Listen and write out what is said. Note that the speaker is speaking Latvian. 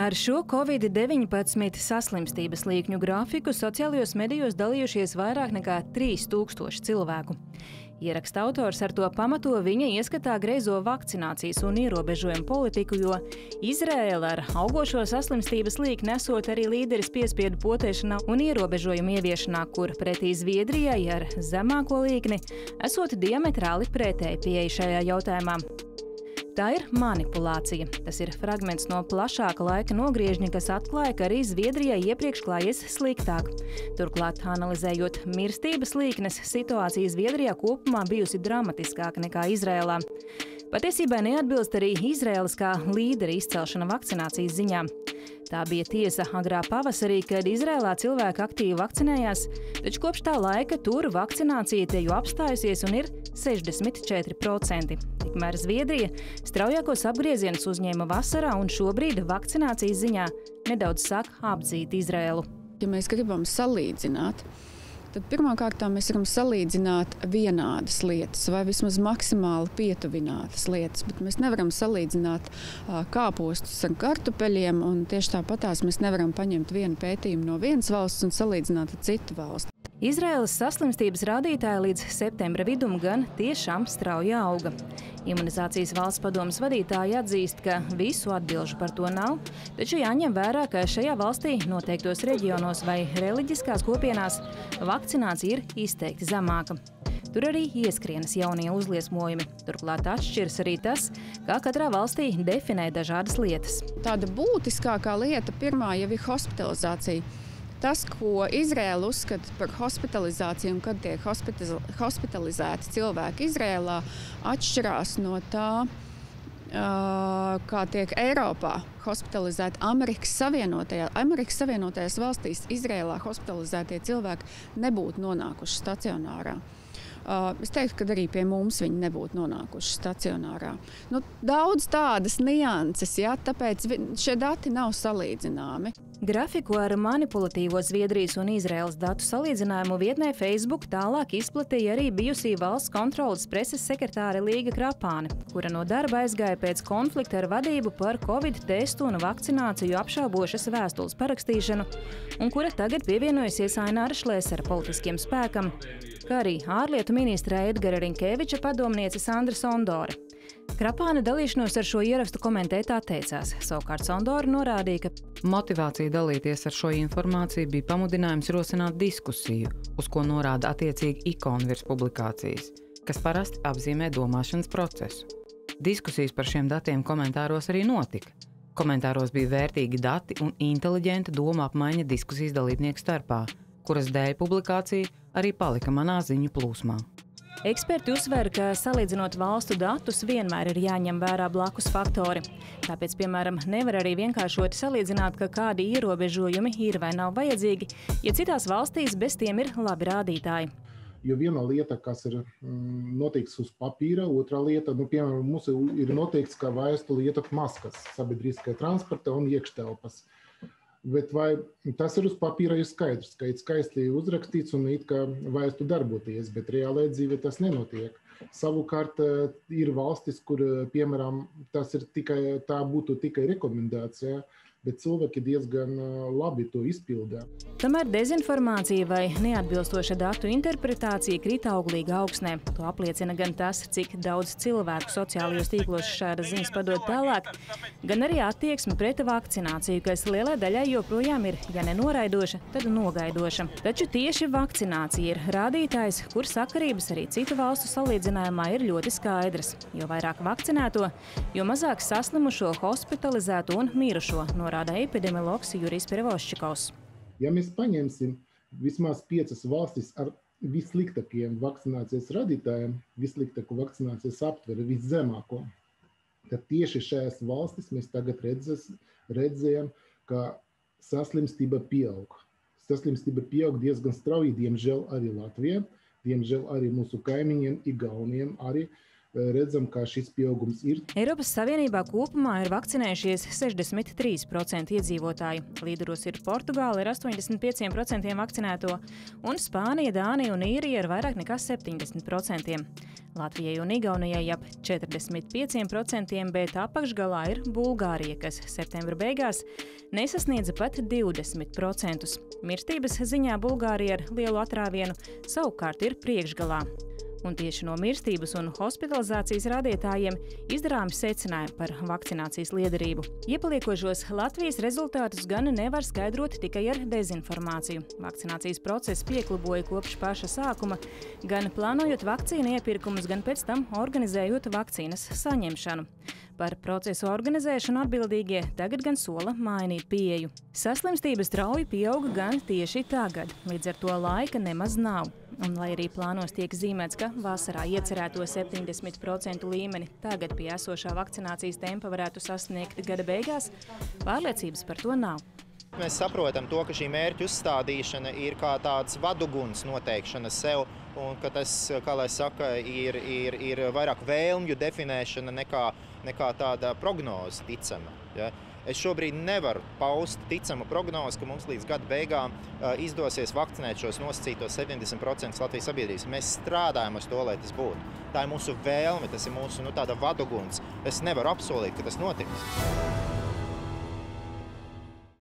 Ar šo Covid-19 saslimstības līkņu grafiku sociālajos medijos dalījušies vairāk nekā 3000 cilvēku. Ieraksta autors ar to pamato viņa ieskatā greizo vakcinācijas un ierobežojumu politiku, jo Izraela ar augošo saslimstības līkni nesot arī līderis piespiedu potēšanā un ierobežojumu ieviešanā, kur pretī Zviedrijai ar zemāko līkni esot diametrāli pretēji pieeja šajā jautājumā. Tā ir manipulācija. Tas ir fragments no plašāka laika nogriežņa, kas atklāja, ka arī Zviedrijai iepriekš klājies sliktāk. Turklāt, analizējot mirstības līknes, situācija Zviedrijā kopumā bijusi dramatiskāka nekā Izrēlā. Patiesībā neatbilst arī Izraēlas kā līdera izcelšana vakcinācijas ziņā. Tā bija tiesa agrā pavasarī, kad Izrēlā cilvēki aktīvi vakcinējās, taču kopš tā laika tur vakcinācija te jau apstājusies un ir 64%. Tikmēr Zviedrija straujākos apgriezienus uzņēma vasarā un šobrīd vakcinācijas ziņā nedaudz sāk apdzīt Izrēlu. Ja mēs gribam salīdzināt, Tad pirmkārt mēs varam salīdzināt vienādas lietas, vai vismaz maksimāli pietuvinātas lietas, bet mēs nevaram salīdzināt kāpostus ar kartupeļiem. Tieši tāpatās mēs nevaram paņemt vienu pētījumu no vienas valsts un salīdzināt ar citu valsti. Izraēlas saslimstības rādītāji līdz septembra vidum gan tiešām strauji auga. Imunizācijas valsts padomas vadītāji atzīst, ka visu atbilžu par to nav, taču jāņem vērā, ka šajā valstī noteiktos reģionos vai reliģiskās kopienās vakcinācija ir izteikti zemāka. Tur arī ieskrienas jaunie uzliesmojumi. Turklāt atšķiras arī tas, kā katrā valstī definē dažādas lietas. Tāda būtiskākā lieta pirmā jau ir hospitalizācija. Tas, ko Izraela uzskata par hospitalizāciju un kad tiek hospitalizēti cilvēki Izrēlā, atšķirās no tā, kā tiek Eiropā hospitalizēti Amerikas Savienotajās, Amerikas Savienotajās valstīs. Izrēlā hospitalizētie cilvēki nebūtu nonākuši stacionārā. Uh, es teiktu, ka arī pie mums viņi nebūtu nonākuši stacionārā. Nu, daudz tādas nianses, ja, tāpēc šie dati nav salīdzināmi. Grafiku ar manipulatīvo Zviedrijas un Izraels datu salīdzinājumu vietnē Facebook tālāk izplatīja arī bijusī valsts kontrolas preses sekretāre Līga Krapāne, kura no darba aizgāja pēc konflikta ar vadību par covid testu un vakcināciju apšaubošas vēstules parakstīšanu, un kura tagad pievienojusies Aināra Šlēsera politiskiem spēkam, kā arī ārlietu ministra Edgara Rinkēviča padomniece Sandra Sondore. Krapāna dalīšanos ar šo ierakstu komentēt atteicās. Savukārt Sondora norādīja, ka motivācija dalīties ar šo informāciju bija pamudinājums rosināt diskusiju, uz ko norāda attiecīgi ikona virs publikācijas, kas parasti apzīmē domāšanas procesu. Diskusijas par šiem datiem komentāros arī notika. Komentāros bija vērtīgi dati un inteliģenta doma apmaiņa diskusijas dalībnieku starpā, kuras dēļ publikācija arī palika manā ziņu plūsmā. Eksperti uzsver, ka salīdzinot valstu datus, vienmēr ir jāņem vērā blakus faktori. Tāpēc, piemēram, nevar arī vienkāršoti salīdzināt, ka kādi ierobežojumi ir vai nav vajadzīgi, ja citās valstīs bez tiem ir labi rādītāji. Jo viena lieta, kas ir mm, noteikts uz papīra, otra lieta, nu, piemēram, mums ir noteikts, ka vajadzētu lietot maskas sabiedriskajā transportā un iekštelpas. Uh, Bet vai tas ir uz papīra ir skaidrs, ka ir skaisti uzrakstīts un it kā vajadzētu darboties, bet reālajā dzīvē tas nenotiek. Savukārt eh, ir valstis, kur, eh, piemēram, tas ir tikai tā būtu tikai rekomendācija, bet cilvēki diezgan labi to izpildē. Tomēr dezinformācija vai neatbilstoša datu interpretācija krita auglīgi augsnē. To apliecina gan tas, cik daudz cilvēku sociālajos tīklos šādas ziņas padod tālāk, gan arī attieksme pret vakcināciju, kas lielai daļai joprojām ir, ja ne noraidoša, tad nogaidoša. Taču tieši vakcinācija ir rādītājs, kur sakarības arī citu valstu salīdzinājumā ir ļoti skaidras. Jo vairāk vakcinēto, jo mazāk saslimušo, hospitalizēto un mirušo no norāda epidemiologs Jurijs Perevoščikovs. Ja mēs paņemsim vismaz piecas valstis ar vissliktākajiem vakcinācijas radītājiem, vissliktāko vakcinācijas aptveri, viszemāko, tad tieši šajās valstīs mēs tagad redzes, redzējam, ka saslimstība pieaug. Saslimstība pieaug diezgan strauji, diemžēl arī Latvijā, diemžēl arī mūsu kaimiņiem, Igauniem, arī redzam, ka šis pieaugums ir. Eiropas Savienībā kopumā ir vakcinējušies 63% iedzīvotāji. Līderos ir Portugāla ar 85% vakcinēto, un Spānija, Dānija un Īrija ar vairāk nekā 70%. Latvijai un Igaunijai ap 45%, bet apakšgalā ir Bulgārija, kas septembra beigās nesasniedza pat 20%. Mirstības ziņā Bulgārija ar lielu atrāvienu savukārt ir priekšgalā un tieši no mirstības un hospitalizācijas rādītājiem izdarāmi secinājumi par vakcinācijas liederību. Iepaliekošos Latvijas rezultātus gan nevar skaidrot tikai ar dezinformāciju. Vakcinācijas process piekluboja kopš paša sākuma, gan plānojot vakcīnu iepirkumus, gan pēc tam organizējot vakcīnas saņemšanu. Par procesu organizēšanu atbildīgie tagad gan sola mainīt pieeju. Saslimstības strauji pieauga gan tieši tagad, līdz ar to laika nemaz nav. Un, lai arī plānos tiek zīmēts, ka vasarā iecerēto 70% līmeni tagad pie esošā vakcinācijas tempa varētu sasniegt gada beigās, pārliecības par to nav. Mēs saprotam, to, ka šī mērķa uzstādīšana ir kā tāds vaduguns noteikšana sev, un ka tas, kā lai saka, ir, ir, ir vairāk vēlmju definēšana nekā, nekā tāda prognoze ticama. Ja? Es šobrīd nevaru paust ticamu prognozi, ka mums līdz gada beigām uh, izdosies vakcinēt šos nosacītos 70% Latvijas sabiedrības. Mēs strādājam uz to, lai tas būtu. Tā ir mūsu vēlme, tas ir mūsu nu, vaduguns. Es nevaru apsolīt, ka tas notiks.